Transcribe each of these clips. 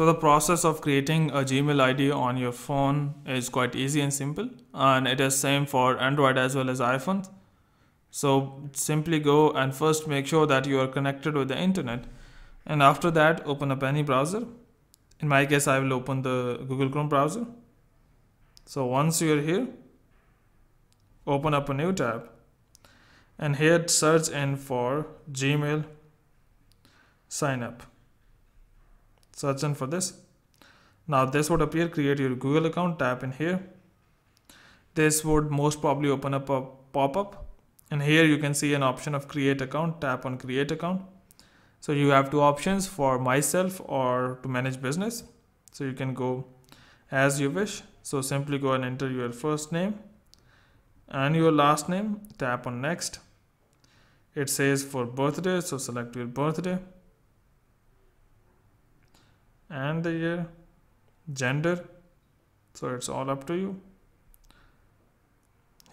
So the process of creating a Gmail ID on your phone is quite easy and simple and it is same for Android as well as iPhone. So simply go and first make sure that you are connected with the internet and after that open up any browser. In my case I will open the Google Chrome browser. So once you are here open up a new tab and here search in for Gmail sign up search in for this. Now this would appear create your google account tap in here. This would most probably open up a pop-up. And here you can see an option of create account. Tap on create account. So you have two options for myself or to manage business. So you can go as you wish. So simply go and enter your first name and your last name. Tap on next. It says for birthday. So select your birthday and the year gender so it's all up to you.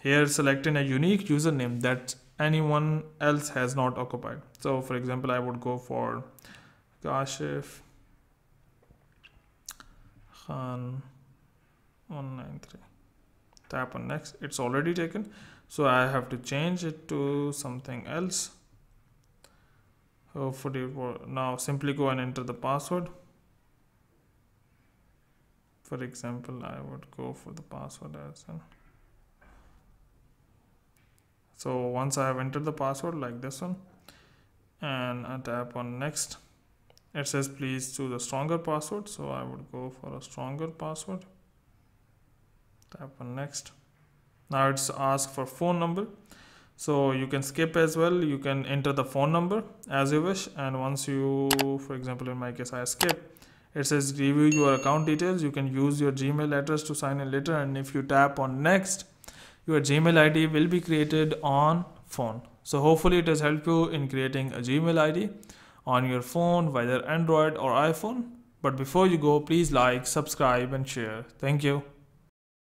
Here selecting a unique username that anyone else has not occupied. So for example i would go for kashif khan 193 tap on next. It's already taken. So i have to change it to something else. Hopefully now simply go and enter the password for example I would go for the password as well. So once I have entered the password like this one and I tap on next it says please choose a stronger password. So I would go for a stronger password. Tap on next. Now it's asked for phone number. So you can skip as well. You can enter the phone number as you wish. And once you for example in my case I skip it says review your account details. You can use your gmail address to sign in later. And if you tap on next your gmail id will be created on phone. So hopefully it has helped you in creating a gmail id on your phone whether android or iphone. But before you go please like subscribe and share. Thank you